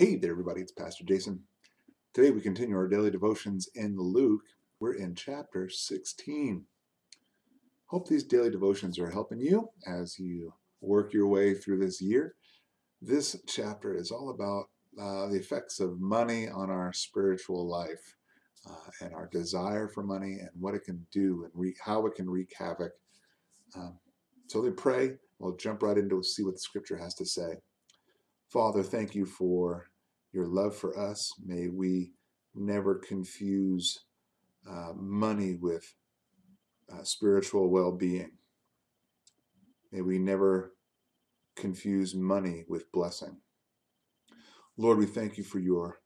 Hey there, everybody, it's Pastor Jason. Today we continue our daily devotions in Luke. We're in chapter 16. Hope these daily devotions are helping you as you work your way through this year. This chapter is all about uh, the effects of money on our spiritual life uh, and our desire for money and what it can do and how it can wreak havoc. Um, so they pray. We'll jump right into see what the scripture has to say. Father, thank you for your love for us. May we never confuse uh, money with uh, spiritual well being. May we never confuse money with blessing. Lord, we thank you for your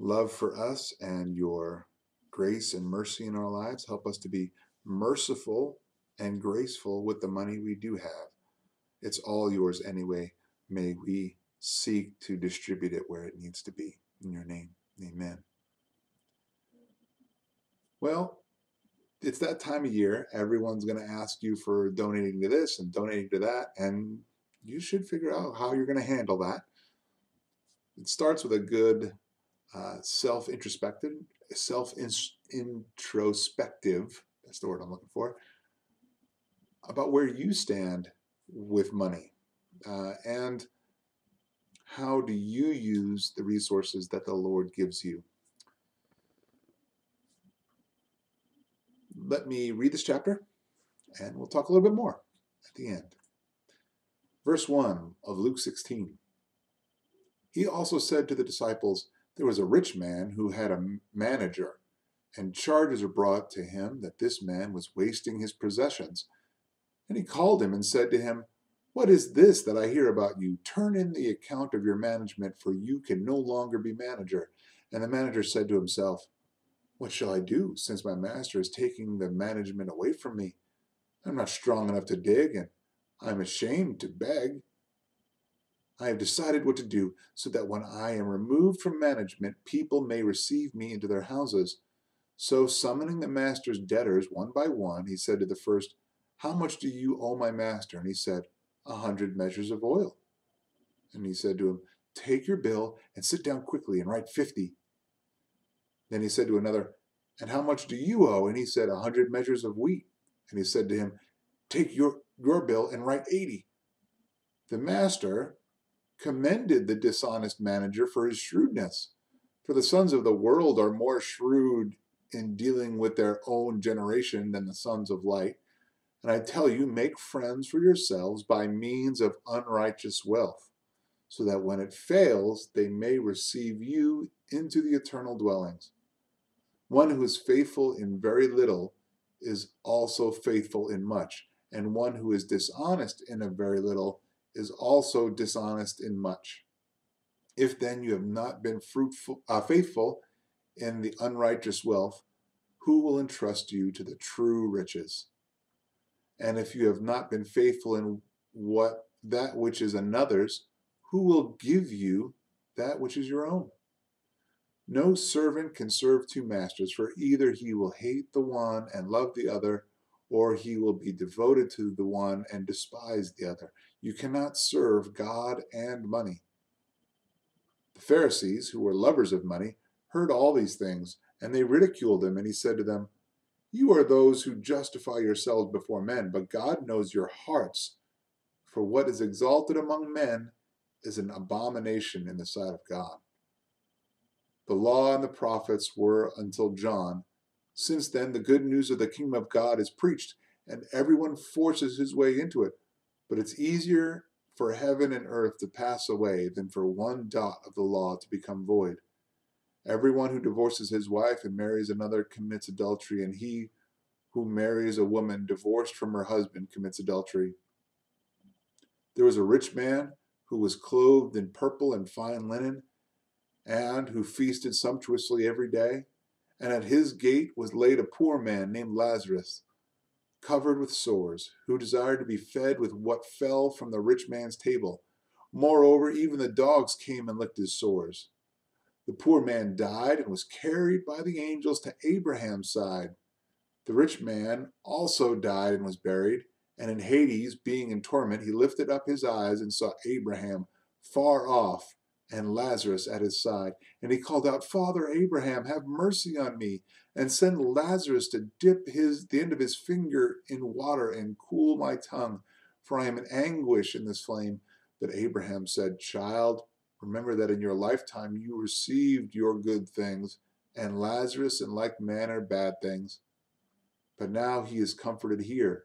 love for us and your grace and mercy in our lives. Help us to be merciful and graceful with the money we do have. It's all yours anyway. May we seek to distribute it where it needs to be. In your name, amen. Well, it's that time of year. Everyone's going to ask you for donating to this and donating to that, and you should figure out how you're going to handle that. It starts with a good uh, self introspective, self introspective, that's the word I'm looking for, about where you stand with money. Uh, and how do you use the resources that the Lord gives you? Let me read this chapter and we'll talk a little bit more at the end. Verse 1 of Luke 16. He also said to the disciples, There was a rich man who had a manager, and charges were brought to him that this man was wasting his possessions. And he called him and said to him, what is this that I hear about you? Turn in the account of your management, for you can no longer be manager. And the manager said to himself, What shall I do, since my master is taking the management away from me? I'm not strong enough to dig, and I'm ashamed to beg. I have decided what to do so that when I am removed from management, people may receive me into their houses. So, summoning the master's debtors one by one, he said to the first, How much do you owe my master? And he said, a hundred measures of oil. And he said to him, Take your bill and sit down quickly and write fifty. Then he said to another, And how much do you owe? And he said, A hundred measures of wheat. And he said to him, Take your, your bill and write eighty. The master commended the dishonest manager for his shrewdness. For the sons of the world are more shrewd in dealing with their own generation than the sons of light. And I tell you, make friends for yourselves by means of unrighteous wealth, so that when it fails, they may receive you into the eternal dwellings. One who is faithful in very little is also faithful in much, and one who is dishonest in a very little is also dishonest in much. If then you have not been fruitful, uh, faithful in the unrighteous wealth, who will entrust you to the true riches? And if you have not been faithful in what that which is another's, who will give you that which is your own? No servant can serve two masters, for either he will hate the one and love the other, or he will be devoted to the one and despise the other. You cannot serve God and money. The Pharisees, who were lovers of money, heard all these things, and they ridiculed him, and he said to them, you are those who justify yourselves before men, but God knows your hearts. For what is exalted among men is an abomination in the sight of God. The law and the prophets were until John. Since then, the good news of the kingdom of God is preached, and everyone forces his way into it. But it's easier for heaven and earth to pass away than for one dot of the law to become void. Everyone who divorces his wife and marries another commits adultery, and he who marries a woman divorced from her husband commits adultery. There was a rich man who was clothed in purple and fine linen, and who feasted sumptuously every day. And at his gate was laid a poor man named Lazarus, covered with sores, who desired to be fed with what fell from the rich man's table. Moreover, even the dogs came and licked his sores. The poor man died and was carried by the angels to Abraham's side. The rich man also died and was buried, and in Hades, being in torment, he lifted up his eyes and saw Abraham far off and Lazarus at his side. And he called out, Father Abraham, have mercy on me, and send Lazarus to dip his the end of his finger in water and cool my tongue, for I am in anguish in this flame. But Abraham said, Child, remember that in your lifetime you received your good things, and Lazarus in like manner bad things. But now he is comforted here,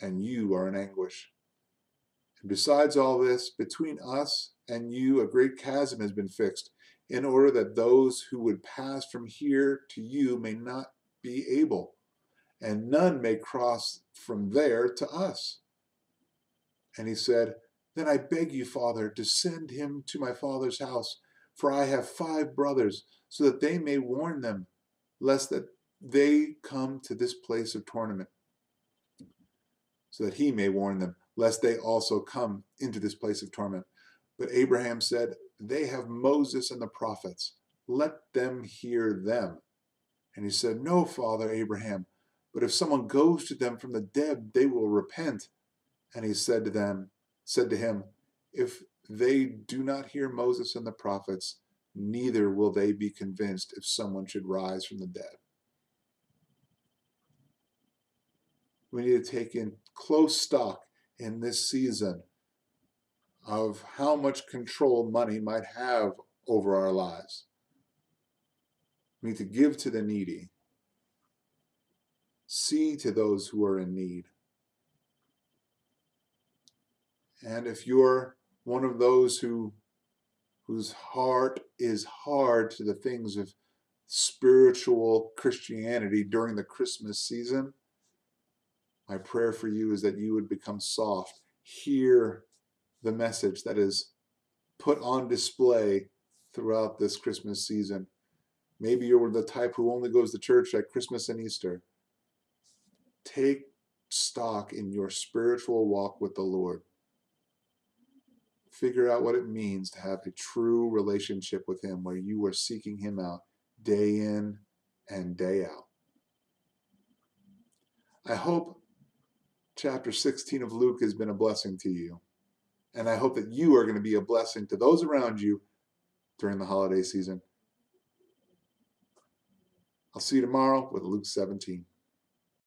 and you are in anguish. And besides all this, between us and you a great chasm has been fixed, in order that those who would pass from here to you may not be able, and none may cross from there to us. And he said, Then I beg you, Father, to send him to my father's house, for I have five brothers, so that they may warn them, lest that they come to this place of torment, so that he may warn them, lest they also come into this place of torment. But Abraham said, They have Moses and the prophets. Let them hear them. And he said, No, Father Abraham, but if someone goes to them from the dead, they will repent. And he said to them, said to him, If they do not hear Moses and the prophets, neither will they be convinced if someone should rise from the dead. We need to take in close stock in this season of how much control money might have over our lives. We need to give to the needy, see to those who are in need. And if you're one of those who whose heart is hard to the things of spiritual Christianity during the Christmas season, my prayer for you is that you would become soft, hear the message that is put on display throughout this Christmas season. Maybe you're the type who only goes to church at Christmas and Easter. Take stock in your spiritual walk with the Lord. Figure out what it means to have a true relationship with Him where you are seeking Him out day in and day out. I hope chapter 16 of Luke has been a blessing to you. And I hope that you are going to be a blessing to those around you during the holiday season. I'll see you tomorrow with Luke 17.